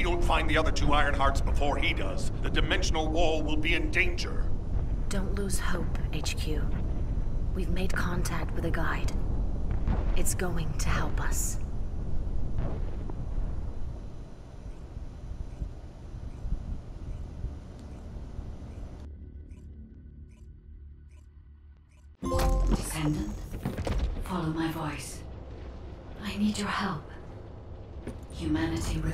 we don't find the other two Iron Hearts before he does, the Dimensional Wall will be in danger. Don't lose hope, HQ. We've made contact with a guide. It's going to help us. Descendant, follow my voice. I need your help. Humanity requires